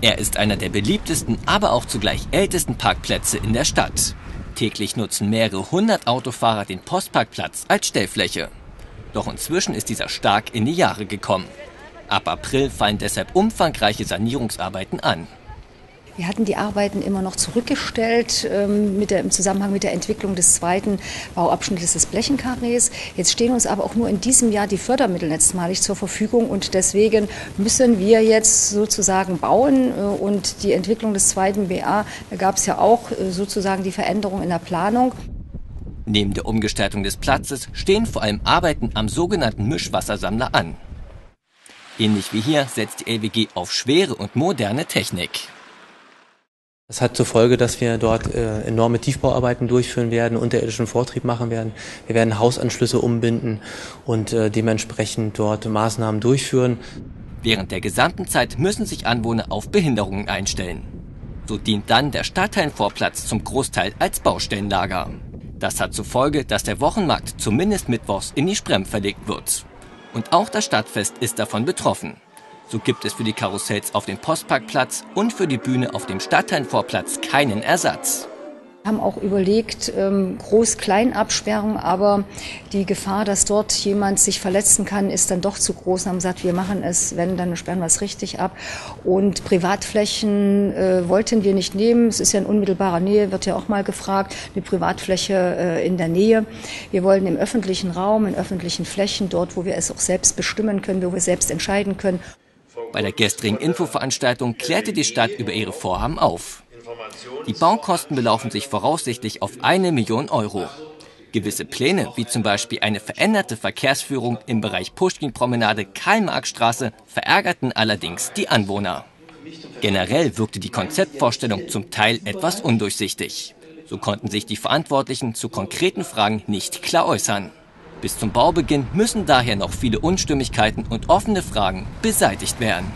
Er ist einer der beliebtesten, aber auch zugleich ältesten Parkplätze in der Stadt. Täglich nutzen mehrere hundert Autofahrer den Postparkplatz als Stellfläche. Doch inzwischen ist dieser stark in die Jahre gekommen. Ab April fallen deshalb umfangreiche Sanierungsarbeiten an. Wir hatten die Arbeiten immer noch zurückgestellt ähm, mit der, im Zusammenhang mit der Entwicklung des zweiten Bauabschnittes des Blechenkarrees. Jetzt stehen uns aber auch nur in diesem Jahr die Fördermittel letztmalig zur Verfügung und deswegen müssen wir jetzt sozusagen bauen äh, und die Entwicklung des zweiten BA, gab es ja auch äh, sozusagen die Veränderung in der Planung. Neben der Umgestaltung des Platzes stehen vor allem Arbeiten am sogenannten Mischwassersammler an. Ähnlich wie hier setzt die LWG auf schwere und moderne Technik. Das hat zur Folge, dass wir dort äh, enorme Tiefbauarbeiten durchführen werden, unterirdischen Vortrieb machen werden. Wir werden Hausanschlüsse umbinden und äh, dementsprechend dort Maßnahmen durchführen. Während der gesamten Zeit müssen sich Anwohner auf Behinderungen einstellen. So dient dann der Stadtteilenvorplatz zum Großteil als Baustellenlager. Das hat zur Folge, dass der Wochenmarkt zumindest mittwochs in die Sprem verlegt wird. Und auch das Stadtfest ist davon betroffen. So gibt es für die Karussells auf dem Postparkplatz und für die Bühne auf dem Stadtteilenvorplatz keinen Ersatz. Wir haben auch überlegt, ähm, Groß-Klein-Absperrung, aber die Gefahr, dass dort jemand sich verletzen kann, ist dann doch zu groß. Wir haben gesagt, wir machen es, wenn, dann sperren wir es richtig ab. Und Privatflächen äh, wollten wir nicht nehmen. Es ist ja in unmittelbarer Nähe, wird ja auch mal gefragt, eine Privatfläche äh, in der Nähe. Wir wollen im öffentlichen Raum, in öffentlichen Flächen, dort, wo wir es auch selbst bestimmen können, wo wir selbst entscheiden können. Bei der gestrigen Infoveranstaltung klärte die Stadt über ihre Vorhaben auf. Die Baukosten belaufen sich voraussichtlich auf eine Million Euro. Gewisse Pläne, wie zum Beispiel eine veränderte Verkehrsführung im Bereich Puschkin-Promenade Karl-Marx-Straße, verärgerten allerdings die Anwohner. Generell wirkte die Konzeptvorstellung zum Teil etwas undurchsichtig. So konnten sich die Verantwortlichen zu konkreten Fragen nicht klar äußern. Bis zum Baubeginn müssen daher noch viele Unstimmigkeiten und offene Fragen beseitigt werden.